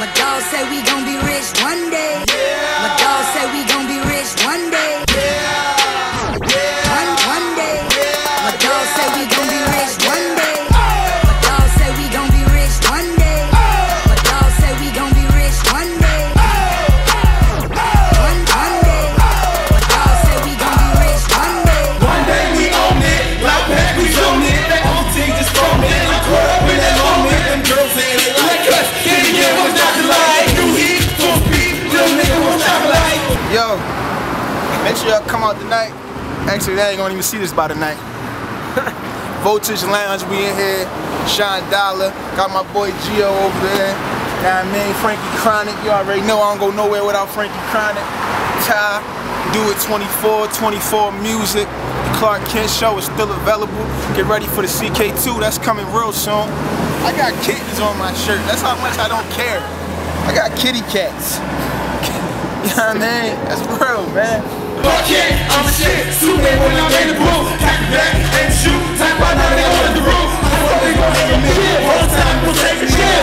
My dog say we gon' be rich one day. My dog say we gon' be rich one day. Come out tonight. Actually, they ain't gonna even see this by tonight. Voltage Lounge, we in here. Shan Dollar, got my boy Gio over there. Now I mean Frankie Chronic, you already know I don't go nowhere without Frankie Chronic. Ty, Do It 24, 24 Music. The Clark Kent Show is still available. Get ready for the CK2, that's coming real soon. I got kittens on my shirt, that's how much I don't care. I got kitty cats. You know what I mean? That's real, man. Fuck yeah, I'm a shit. Superman when I'm in the booth. Pack back and shoot. Type out now they on the roof. I thought they gon' hate me. Whole time we'll take a shit.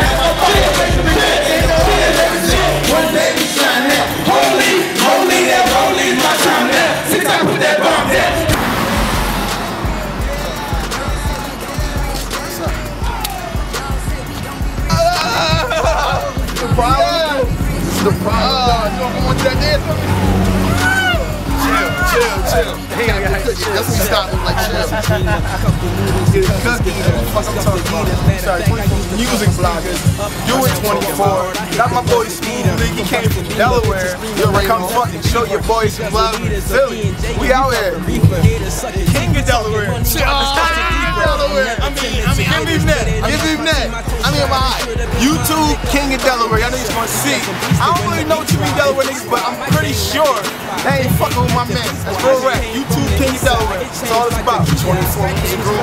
One day we shine now. Holy, holy, that holy, my time now. Six time with that bomb down. The problem? The problem? you don't want that dance chill, chill. That's when you stop and like chill. Get a cookie. Fuck I'm talking about. Sorry, 24 music bloggers. Do it 24. Got my boy Smooth. He came from Delaware. Come fucking show your boys some love in Philly. We out here. King of Delaware. King oh. of Delaware. I mean, I mean, give him that. Give him that. I mean, my YouTube King of Delaware. Y'all niggas gonna see. I don't really know too many Delaware niggas, but I'm pretty sure they ain't fucking with my man. That's real rap. YouTube King of Delaware. That's all it's about. 24 music group.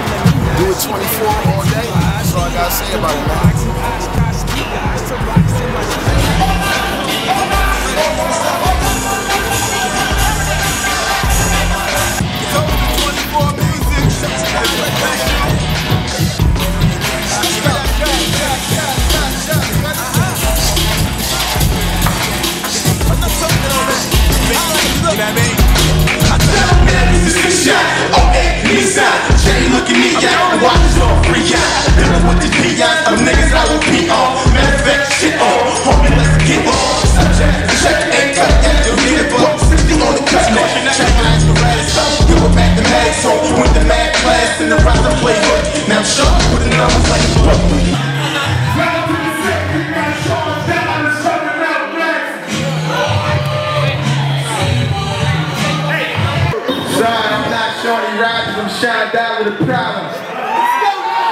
Do it 24 all day. That's all I gotta say about it, man. Now Rogers. I'm Down with a problem.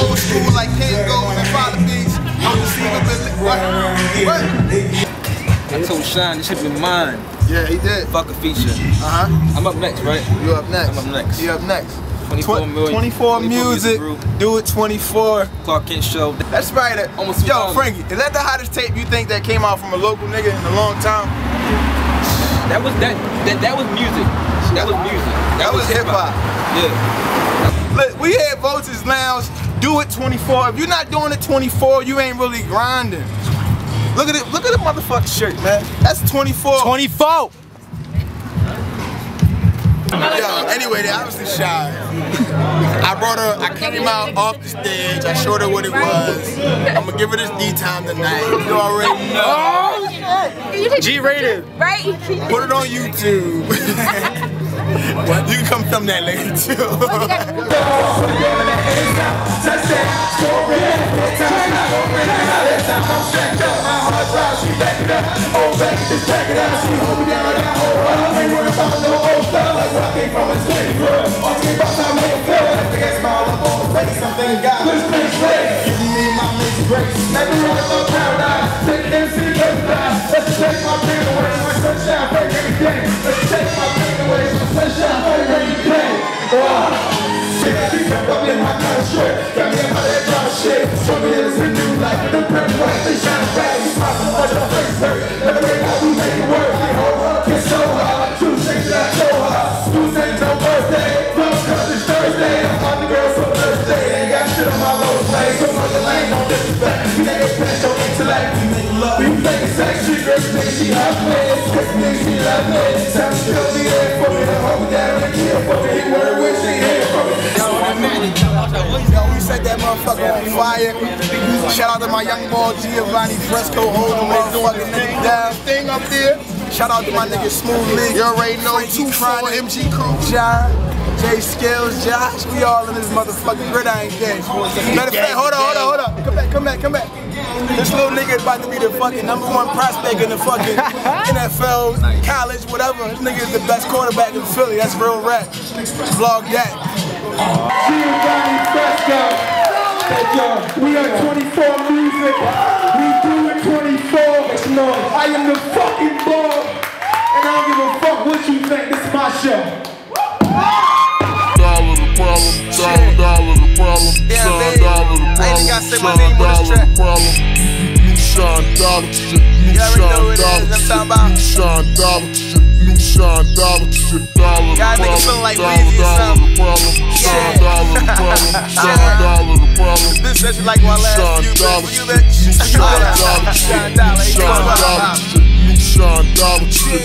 Old school like King Gold and Father Beats. On the single. What? What? I told Shan this should be mine. Yeah, he did. Fuck a feature. Uh huh. I'm up next, right? You up next. I'm up next. You up next. 24 Twen- million. 24 music music. Do it 24. Clark Kent show. That's right. That, Almost Yo, 2000. Frankie, is that the hottest tape you think that came out from a local nigga in a long time? That was that that that was music. That was music. That was hip hop. Yeah. Look, we had Voltage Lounge. Do it 24. If you're not doing it 24, you ain't really grinding. Look at it. Look at the motherfucking shirt, man. That's 24. 24. Yo, anyway, they obviously shy. I brought her, I came out off the stage, I showed her what it was. I'm gonna give her this D time tonight. You already know. G rated. Right? Put it on YouTube. you can come film that later too. the brick way They shine back, you poppin' like your face Every day that we make it work, we hold up, get so hot Two things that I show hot, two things no birthday Club cut this Thursday, I'm the girls from Thursday Ain't got shit on my low play, so much the lane, don't disrespect You niggas pass your intellect, we make love, we make sex She great, she hot, man, she she love, me. Time to kill me, ain't for me, to hold me down, and kill for me my young boy Giovanni Fresco holding the motherfucking nigga down. Thing up there. Shout out to my nigga SmooveLeek. You already know Two Chronic, MG Crew, John, Jay Skills, Josh. We all in this motherfucking gridiron game. Matter of fact, hold on, hold on, hold on. Come back, come back, come back. This little nigga is about to be the fucking number one prospect in the fucking NFL, college, whatever. This nigga is the best quarterback in Philly. That's real rap. Vlog that. Giovanni Fresco. Hey, yo, we are 24 the fucking ball. And I don't give a fuck what you think. This is my show. dollar the problem, dollar dollar the problem, Yeah, Shan man. dollar the I ain't problem, gotta say my Shan name on this dollar track. the problem. New Shan dollar shit, new You already know Shan who it is, dollar I'm shit, talking about. new Shan dollar shit, new Shan dollar shit, dollar the Y'all niggas problem, feeling like dollar Weezy or dollar the something. problem, Shan Yeah. dollar the problem, Shan dollar the problem. This session like my last Shan few dollar minutes. You shit, bitch. new Shan dollar shit, Shan Dollar. new He Shan was dollar about- shit, new Shan dollar shit.